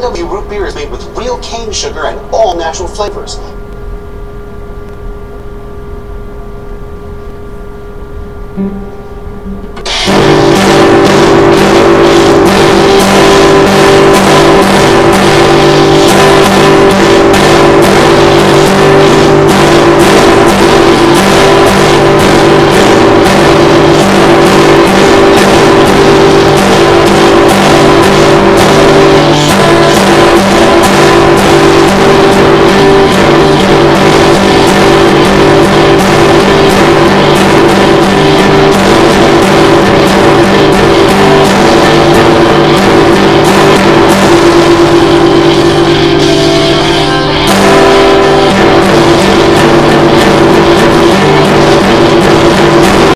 A&W root beer is made with real cane sugar and all natural flavors. Mm-hmm.